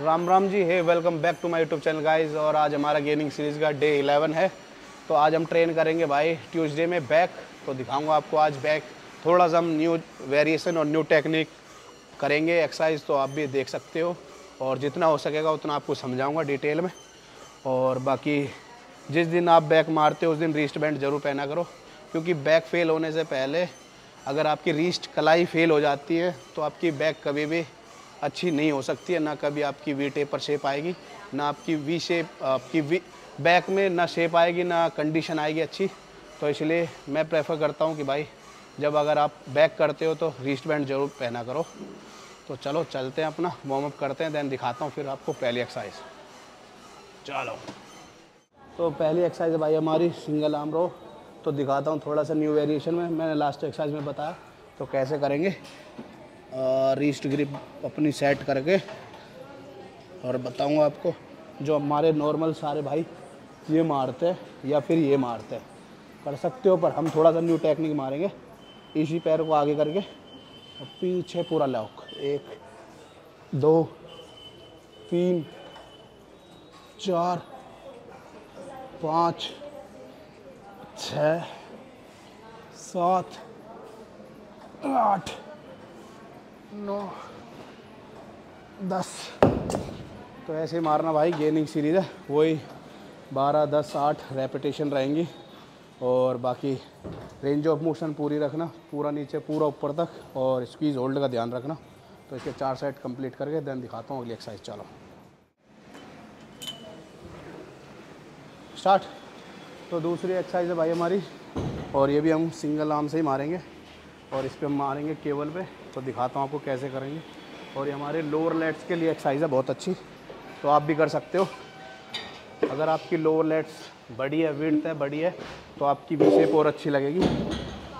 राम राम जी है welcome back to my YouTube channel guys और आज हमारा गेमिंग सीरीज़ का डे 11 है। तो आज हम ट्रेन करेंगे भाई ट्यूसडे में बैक तो दिखाऊँगा आपको आज बैक थोड़ा सा हम न्यू वेरिएशन और न्यू टेक्निक करेंगे एक्सरसाइज तो आप भी देख सकते हो। और जितना हो सकेगा उतना आपको समझाऊँगा डिटेल में। और बाकी जिस दिन आप बैक मारते हो, उस दिन रिस्ट बैंड ज़रूर पहना करो। क्योंकि बैक फेल होने से पहले अगर आपकी रिस्ट कलाई फेल हो जाती है तो आपकी बैक कभी भी अच्छी नहीं हो सकती है, ना कभी आपकी वी टेपर शेप आएगी, ना आपकी वी शेप आपकी वी बैक में ना शेप आएगी, ना कंडीशन आएगी अच्छी। तो इसलिए मैं प्रेफर करता हूँ कि भाई, जब अगर आप बैक करते हो तो रिस्ट बैंड ज़रूर पहना करो। तो चलो, चलते हैं अपना वार्म अप करते हैं देन दिखाता हूँ फिर आपको पहली एक्सरसाइज चलो। तो पहली एक्सरसाइज भाई हमारी सिंगल आर्म रो तो दिखाता हूँ थोड़ा सा न्यू वेरिएशन में, मैंने लास्ट एक्सरसाइज में बताया। तो कैसे करेंगे? रिस्ट ग्रिप अपनी सेट करके और बताऊँगा आपको, जो हमारे नॉर्मल सारे भाई ये मारते हैं या फिर ये मारते हैं। कर सकते हो, पर हम थोड़ा सा न्यू टेक्निक मारेंगे। इसी पैर को आगे करके और पीछे पूरा लॉक एक, दो, तीन, चार, पाँच, छ, सात, आठ नौ, दस। तो ऐसे ही मारना भाई गेनिंग सीरीज़ है। वही बारह, दस, आठ रेपिटेशन रहेंगी। और बाकी रेंज ऑफ़ मोशन पूरी रखना, पूरा नीचे, पूरा ऊपर तक, और स्क्वीज होल्ड का ध्यान रखना। तो इसके चार सेट कंप्लीट करके देन दिखाता हूँ अगली एक्सरसाइज चलो। स्टार्ट तो दूसरी एक्सरसाइज है भाई हमारी, और ये भी हम सिंगल आर्म से ही मारेंगे। और इस पर हम मारेंगे केबल पे तो दिखाता हूँ आपको कैसे करेंगे। और ये हमारे लोअर लेट्स के लिए एक्सरसाइज है, बहुत अच्छी। तो आप भी कर सकते हो। अगर आपकी लोअर लेट्स बड़ी है विड्थ है, बड़ी है तो आपकी भी शेप और अच्छी लगेगी।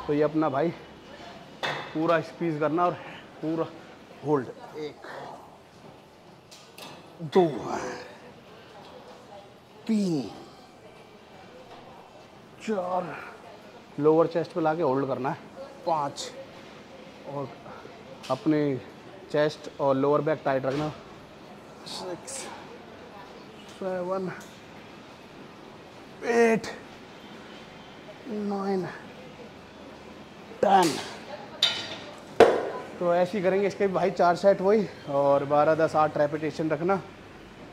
तो ये अपना भाई, पूरा स्पीज करना और पूरा होल्ड एक, दो, तीन, चार। लोअर चेस्ट पे लाके होल्ड करना है। पाँच। और अपने चेस्ट और लोअर बैक टाइट रखना। Six seven eight nine ten तो ऐसे ही करेंगे इसके भाई, चार सेट वही, और बारह, दस, आठ रेपिटेशन रखना।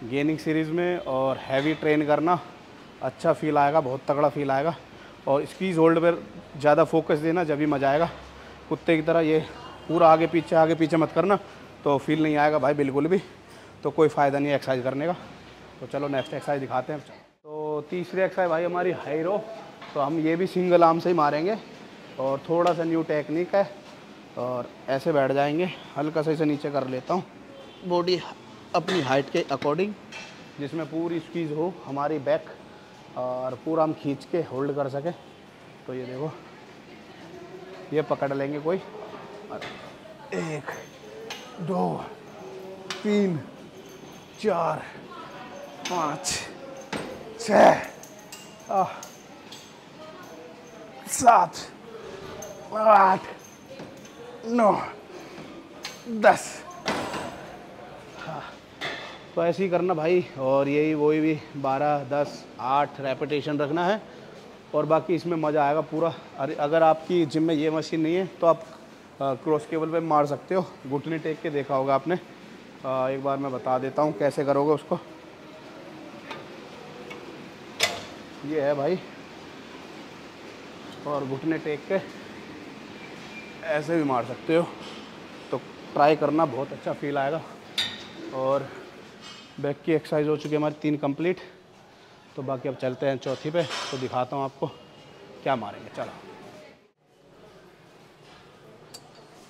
गेनिंग सीरीज़ में और हैवी ट्रेन करना। अच्छा फील आएगा, बहुत तगड़ा फील आएगा। और स्क्वीज़ होल्ड पर ज़्यादा फोकस देना, जब भी मज़ा आएगा। कुत्ते की तरह ये पूरा आगे पीछे आगे पीछे मत करना। तो फील नहीं आएगा भाई बिल्कुल भी। तो कोई फ़ायदा नहीं एक्सरसाइज करने का। तो चलो नेक्स्ट एक्सरसाइज दिखाते हैं। तो तीसरी एक्सरसाइज भाई हमारी हाईरो तो हम ये भी सिंगल आर्म से ही मारेंगे। और थोड़ा सा न्यू टेक्निक है। और ऐसे बैठ जाएँगे। हल्का सा इसे नीचे कर लेता हूँ। बॉडी अपनी हाइट के अकॉर्डिंग जिसमें पूरी स्क्वीज़ हो, हमारी बैक और पूरा हम खींच के होल्ड कर सके। तो ये देखो। ये पकड़ लेंगे कोई। एक, दो, तीन, चार, पाँच, छ सात, आठ, नौ, दस। हाँ तो ऐसे ही करना भाई। और यही वही भी बारह, दस, आठ रेपिटेशन रखना है। और बाकी इसमें मज़ा आएगा पूरा। अरे अगर आपकी जिम में ये मशीन नहीं है तो आप क्रॉस केबल पे मार सकते हो। घुटने टेक के देखा होगा आपने। आ, एक बार मैं बता देता हूँ कैसे करोगे उसको। ये है भाई। और घुटने टेक के ऐसे भी मार सकते हो। तो ट्राई करना बहुत अच्छा फील आएगा। और बैक की एक्सरसाइज हो चुकी है हमारी तीन कंप्लीट तो बाकी अब चलते हैं चौथी पे तो दिखाता हूँ आपको क्या मारेंगे। चलो।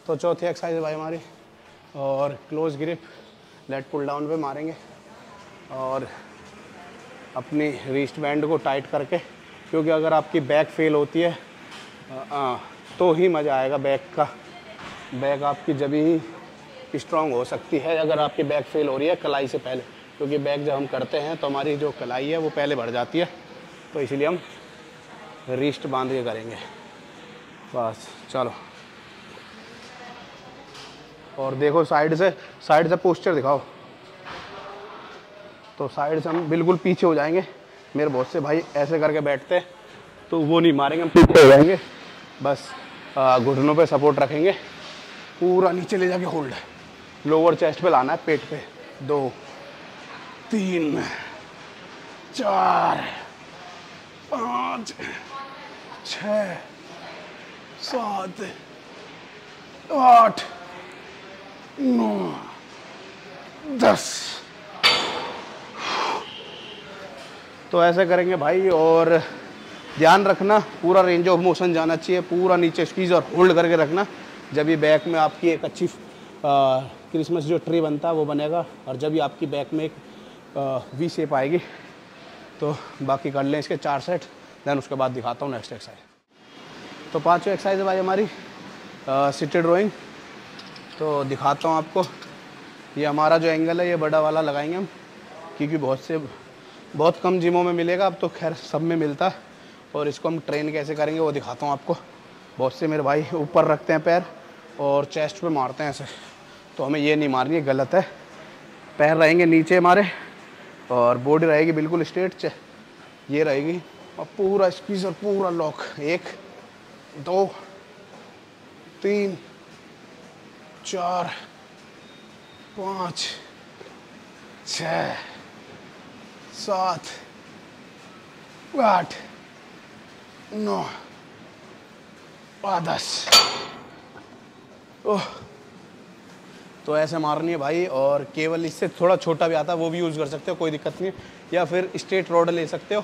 तो चौथी एक्सरसाइज भाई हमारी और close grip lat pull down पे मारेंगे और अपनी रिस्ट बैंड को टाइट करके क्योंकि अगर आपकी बैक फेल होती है आ, तो ही मज़ा आएगा बैक का। बैक आपकी जब ही स्ट्रांग हो सकती है अगर आपकी बैक फेल हो रही है कलाई से पहले। क्योंकि बैक जब हम करते हैं तो हमारी जो कलाई है वो पहले बढ़ जाती है तो इसलिए हम रिस्ट बाँध के करेंगे। बस, चलो। और देखो साइड से साइड से पोस्चर दिखाओ। तो साइड से हम बिल्कुल पीछे हो जाएँगे। मेरे बहुत से भाई ऐसे करके बैठते हैं तो वो नहीं मारेंगे, हम पीछे हो जाएँगे। बस घुटनों पे सपोर्ट रखेंगे। पूरा नीचे ले जाके होल्ड। लोअर चेस्ट पे लाना है, पेट पे। दो। तीन चार, पाँच छ सात, आठ, नौ, दस। तो ऐसे करेंगे भाई और ध्यान रखना, पूरा रेंज ऑफ़ मोशन जाना चाहिए, पूरा नीचे स्पीज और होल्ड करके रखना। जब ये बैक में आपकी एक अच्छी क्रिसमस जो ट्री बनता है, वो बनेगा और जब भी आपकी बैक में एक वी शेप आएगी। तो बाकी कर लें इसके चार सेट देन उसके बाद दिखाता हूँ नेक्स्ट एक्सरसाइज तो पाँचों एक्सरसाइज है भाई हमारी सिटेड ड्राइंग तो दिखाता हूँ आपको, ये हमारा जो एंगल है, ये बड़ा वाला लगाएँगे हम, क्योंकि बहुत से, बहुत कम जिमों में मिलेगा, अब तो खैर सब में मिलता है, और इसको हम ट्रेन कैसे करेंगे, वो दिखाता हूँ आपको। बहुत से मेरे भाई ऊपर रखते हैं पैर, और चेस्ट पे मारते हैं ऐसे। तो हमें ये नहीं मारनी गलत है। पैर रहेंगे नीचे हमारे। और बॉडी रहेगी बिल्कुल स्ट्रेट ये रहेगी। और पूरा स्पीस और पूरा लॉक एक, दो, तीन, चार, पाँच, छ, सात, आठ, नौ और दस। ओह। तो ऐसे मारनी है भाई और केवल इससे थोड़ा छोटा भी आता है, वो भी यूज़ कर सकते हो, कोई दिक्कत नहीं या फिर स्ट्रेट रोड ले सकते हो,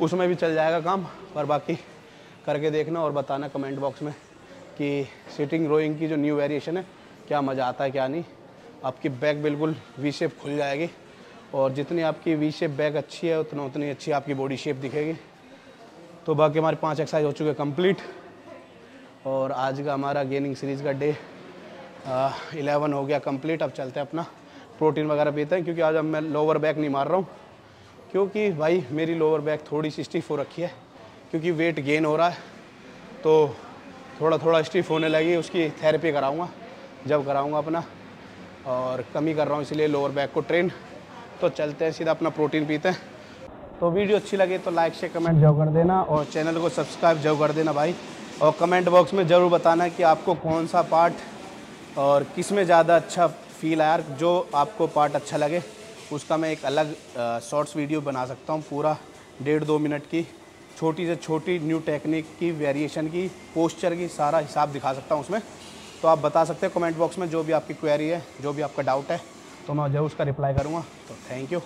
उसमें भी चल जाएगा काम, पर बाकी करके देखना और बताना कमेंट बॉक्स में कि सिटिंग रोइंग की जो न्यू वेरिएशन है, क्या मज़ा आता है, क्या नहीं। आपकी बैक बिल्कुल वी शेप खुल जाएगी और जितनी आपकी वी शेप बैक अच्छी है, उतना उतनी अच्छी आपकी बॉडी शेप दिखेगी। तो बाकी हमारे पाँच एक्सरसाइज हो चुके कंप्लीट और आज का हमारा गेनिंग सीरीज़ का डे इलेवन हो गया कंप्लीट, अब चलते हैं अपना प्रोटीन वगैरह पीते हैं, क्योंकि आज अब मैं लोअर बैक नहीं मार रहा हूँ। क्योंकि भाई, मेरी लोअर बैक थोड़ी सी स्टिफ हो रखी है, क्योंकि वेट गेन हो रहा है तो थोड़ा थोड़ा स्टिफ होने लगी, उसकी थेरेपी कराऊँगा, जब कराऊँगा अपना, और कमी कर रहा हूँ, इसलिए लोअर बैक को ट्रेन तो चलते हैं, सीधा अपना प्रोटीन पीते हैं। तो वीडियो अच्छी लगे तो लाइक शेयर कमेंट ज़रूर कर देना, और चैनल को सब्सक्राइब ज़रूर कर देना भाई। और कमेंट बॉक्स में ज़रूर बताना कि आपको कौन सा पार्ट और किसमें ज़्यादा अच्छा फील आया? जो आपको पार्ट अच्छा लगे, उसका मैं एक अलग शॉर्ट्स वीडियो बना सकता हूँ पूरा, डेढ़ दो मिनट की। छोटी से छोटी न्यू टेक्निक की वेरिएशन की पोस्चर की, सारा हिसाब दिखा सकता हूँ उसमें। तो आप बता सकते हैं कमेंट बॉक्स में जो भी आपकी क्वेरी है, जो भी आपका डाउट है तो मैं जो उसका रिप्लाई करूँगा। तो थैंक यू